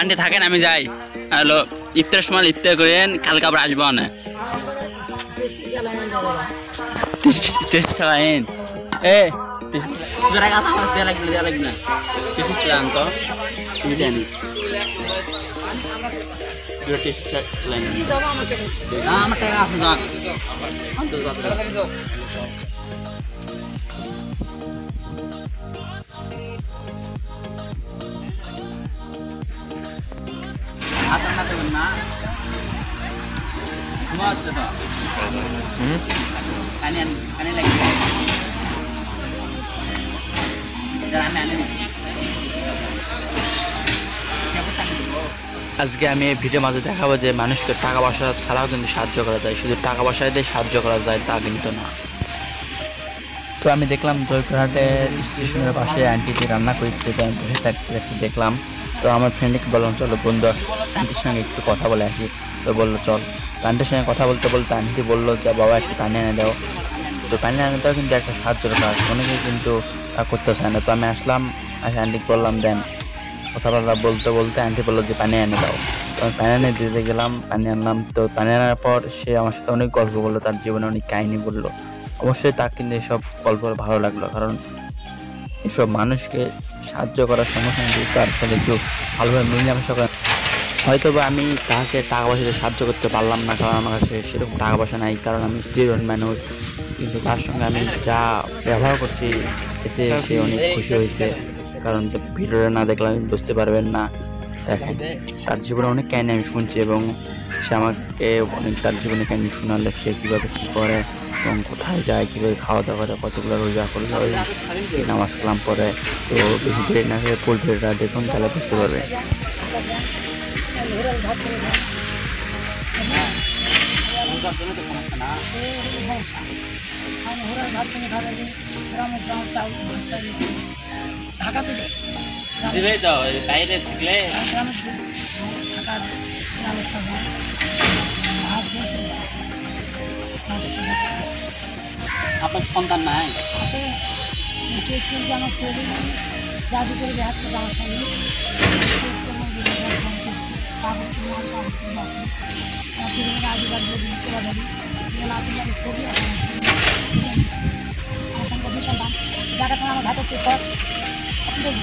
Aunty থাকেন আমি যাই। হ্যালো ইফতারের সময় ইফতার করেন কালকে আবার আসব না। এ আমার দেয়া লাগবে আজকে আমি এই ভিডিওর মাঝে দেখাবো যে মানুষকে টাকা পয়সা ছাড়াও কিন্তু সাহায্য করা যায়। শুধু টাকা পয়সায় দিয়ে সাহায্য করা যায় তা কিন্তু না। তো আমি দেখলাম জয়পুরহাটে স্টেশনের পাশে আন্টিটি রান্না করতে দেখলাম। তো আমার ফ্রেন্ডকে বললাম, চলো বন্ধু, আন্টির সঙ্গে একটু কথা বলে আসি। তো বলল, চল। আন্টির সঙ্গে কথা বলতে বলতে আন্টি বলল যে, বাবা, একটু পানি এনে দাও। তো পানি এনে দাও কিন্তু একটা সাহায্যের কাজ। অনেকে কিন্তু করতে চায় না। তো আমি আসলাম, আসে আন্টিকে বললাম, দেন। কথাবার্তা বলতে বলতে আন্টি বলল যে, পানি এনে দাও। তো আমি পানি এনে দিতে গেলাম, পানি আনলাম। তো পানি আনার পর সে আমার সাথে অনেক গল্প বলল, তার জীবনে অনেক কাহিনী বলল। অবশ্যই তার কিন্তু এসব গল্প ভালো লাগল, কারণ এসব মানুষকে সাহায্য করার সমস্যা তার সাথে একটু ভালোভাবে মিলামেশা করেন হয়তো বা আমি তাকে টাকা পয়সা সাহায্য করতে পারলাম না, কারণ আমার কাছে সেরকম টাকা পয়সা নাই, কারণ আমি স্ত্রীর মানুষ। কিন্তু তার সঙ্গে আমি যা ব্যবহার করছি, এতে সে অনেক খুশি হয়েছে। কারণ ভিডিওটা না দেখলে আমি বুঝতে পারবেন না। দেখেন তার জীবনে অনেক কাহিনী আমি শুনছি এবং সে আমাকে অনেক তার জীবনে কাহিনী শোনালে সে কীভাবে কী করে এবং কোথায় যায় কীভাবে খাওয়া দাওয়া করে কতগুলো রোজা করে ওই নামাজ কালাম পরে তো বেশি দেরি না করে ফুল ভিডিওটা দেখুন তাহলে বুঝতে পারবে। ঢাকাতে যাই দিবে তো বাইরে থাকলে গ্রামে থাকার গ্রামের সাথে আর বেশ আপনার সন্তান নাই আছে কেস কিন্তু আমার ছেলে জাদু করে দেখাত করে আমার সঙ্গে কেস করে তারপরে তুমি আর কাগজ করে আসে আমার ছেলে মেয়েরা আগে বাড়ি দিয়ে চলে যাবি নাচি বাড়ির ছবি আর আমার সঙ্গে বিশাল দাম জায়গাটা আমার ঘাটে কেস কর কী দেবো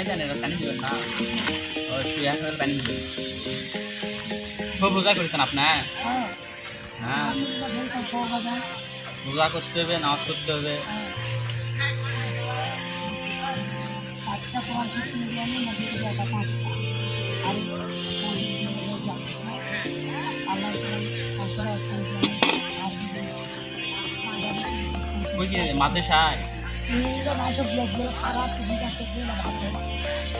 পানি দেন এবার পানি দিবেন না ও এক হাজার পানি দিবেন খুব রোজা করেছেন আপনার হ্যাঁ রোজা করতে হবে নামাজ করতে হবে মাদ্রাসায় খারাপ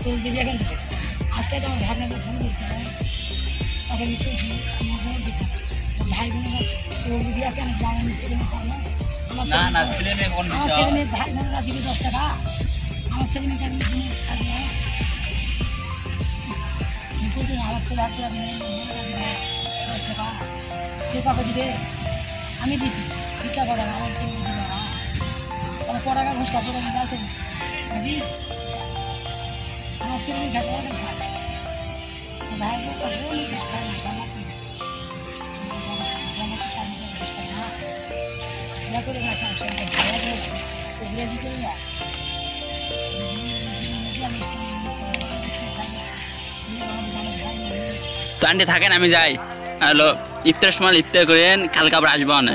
চুল দিবি এখান থেকে আজকে তো আমার ভাবনাকে ফোন দিয়েছিল ওকে লিখেছি আমার বোন দিতে ভাই বোনেরা চুল দিবি কেন জানো ছেলে মেয়ে সামনে আমার না না ছেলে ছেলে মেয়ে কোন আমার ছেলে মেয়ে ভাই বোনেরা দিবি দশ টাকা আমার ছেলে মেয়েকে আমি দিনে ছাড়বে দিদি আমার ছেলে হাত করে দশ টাকা কে পাবে দিবে আমি দিছি ভিক্ষা করে না, আমার ছেলে তো আন্টি থাকেন আমি যাই। হ্যালো ইফতার সময় ইফতার করেন কালকে আবার আসব না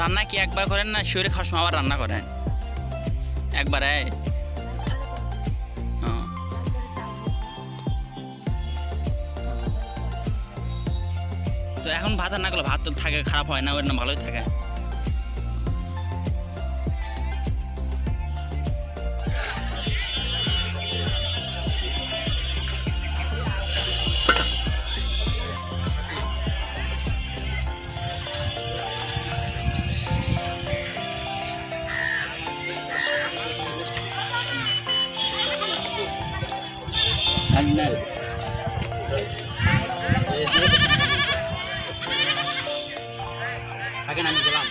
রান্না কি একবার করেন না শিওরে খাওয়ার সময় আবার রান্না করেন? একবার তো এখন ভাত রান্না করলে ভাত তো থাকে, খারাপ হয় না, ওর না ভালোই থাকে। থাকেন আমি